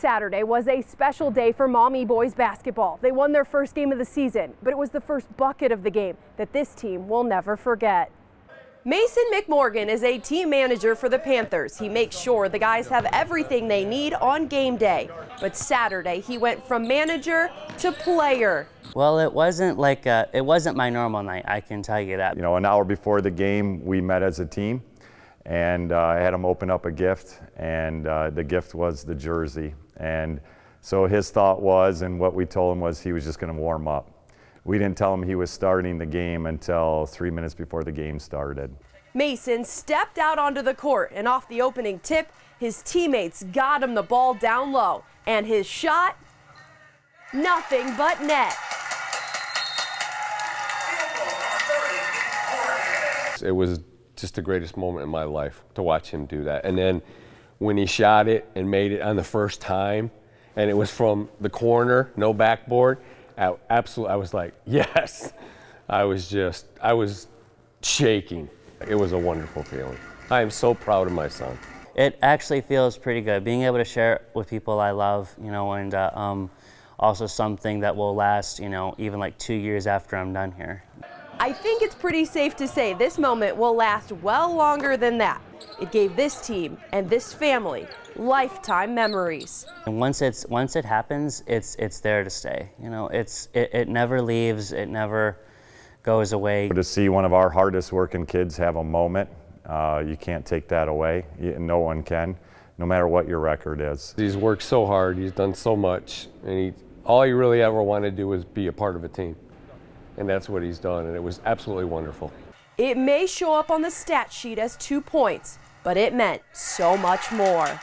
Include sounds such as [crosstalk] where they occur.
Saturday was a special day for Maumee boys basketball. They won their first game of the season, but it was the first bucket of the game that this team will never forget. Mason McMorgan is a team manager for the Panthers. He makes sure the guys have everything they need on game day. But Saturday, he went from manager to player. Well, it wasn't like a, it wasn't my normal night. I can tell you that. You know, an hour before the game, we met as a team, and uh, I had him open up a gift, and uh, the gift was the jersey. And so his thought was, and what we told him was, he was just going to warm up. We didn't tell him he was starting the game until three minutes before the game started. Mason stepped out onto the court, and off the opening tip, his teammates got him the ball down low, and his shot, nothing but net. It was just the greatest moment in my life to watch him do that. And then when he shot it and made it on the first time, and it was from the corner, no backboard, absolutely, I was like, [laughs] yes. I was just, I was shaking. It was a wonderful feeling. I am so proud of my son. It actually feels pretty good being able to share it with people I love, you know, and uh, um, also something that will last, you know, even like two years after I'm done here. I think it's pretty safe to say this moment will last well longer than that. It gave this team and this family lifetime memories. And once it's once it happens, it's it's there to stay. You know, it's it, it never leaves. It never goes away. To see one of our hardest working kids have a moment, uh, you can't take that away. No one can, no matter what your record is. He's worked so hard. He's done so much, and he all he really ever wanted to do was be a part of a team and that's what he's done, and it was absolutely wonderful. It may show up on the stat sheet as two points, but it meant so much more.